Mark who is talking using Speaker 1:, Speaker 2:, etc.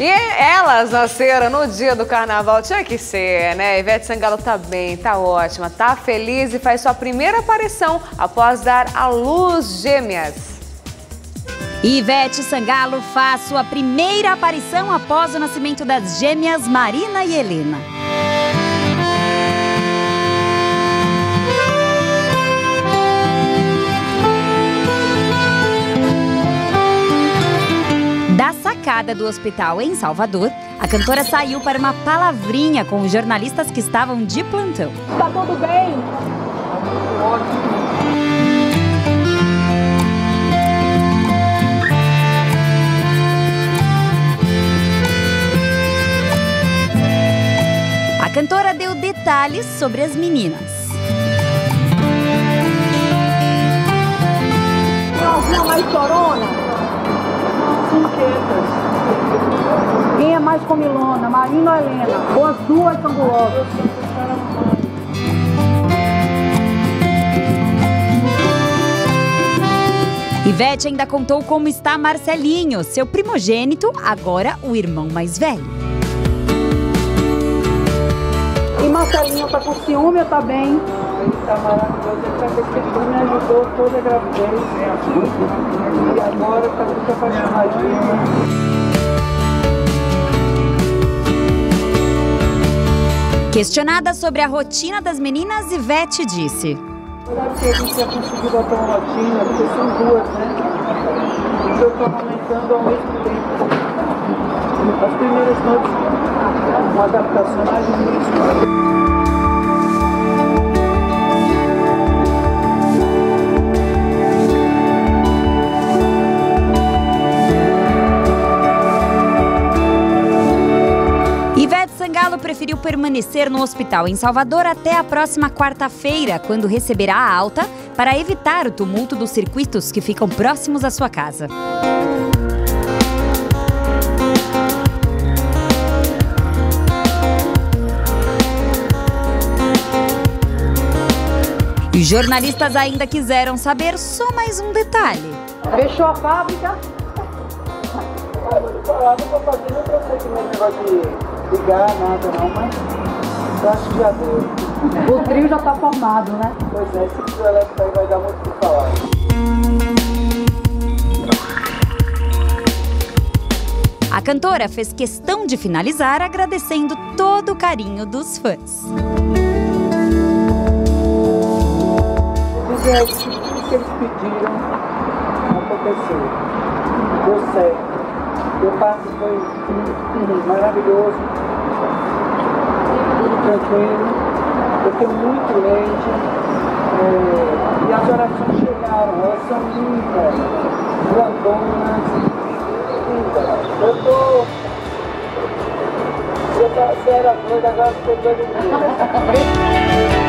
Speaker 1: E elas nasceram no dia do carnaval, tinha que ser, né? Ivete Sangalo tá bem, tá ótima, tá feliz e faz sua primeira aparição após dar à luz gêmeas.
Speaker 2: Ivete Sangalo faz sua primeira aparição após o nascimento das gêmeas Marina e Helena. Da sacada do hospital em Salvador, a cantora saiu para uma palavrinha com os jornalistas que estavam de plantão.
Speaker 3: Tá tudo bem?
Speaker 2: A cantora deu detalhes sobre as meninas.
Speaker 3: Não, mais chorona? Quem comilona, Marina Helena? Ou as duas são gulosas?
Speaker 2: Ivete ainda contou como está Marcelinho, seu primogênito, agora o irmão mais velho.
Speaker 3: E Marcelinho tá com ciúme ou tá bem? Ele tá maravilhoso, ele tá me ajudou toda a gravidez. E agora tá muito apaixonadinho.
Speaker 2: Questionada sobre a rotina das meninas, Ivete disse:
Speaker 3: Será que a gente botar uma rotina? Porque são duas, né? Eu estou ao mesmo tempo. As primeiras noites, uma adaptação mais difícil.
Speaker 2: Sangalo preferiu permanecer no hospital em Salvador até a próxima quarta-feira, quando receberá a alta, para evitar o tumulto dos circuitos que ficam próximos à sua casa. E jornalistas ainda quiseram saber só mais um detalhe.
Speaker 3: Fechou a fábrica? Não estou fazendo que não é negócio de ligar, nada não, mas eu acho que já deu. O trio já está formado, né? Pois é, esse trio elétrico aí vai dar muito o que falar.
Speaker 2: A cantora fez questão de finalizar agradecendo todo o carinho dos fãs.
Speaker 3: Dizer tudo que eles pediram aconteceu. Deu certo. O passe foi maravilhoso, tudo tranquilo. Eu tenho muito leite. É, e as orações chegaram, elas são lindas, grandonas, lindas. Eu tô. Você, tá, você era doido, agora é doido.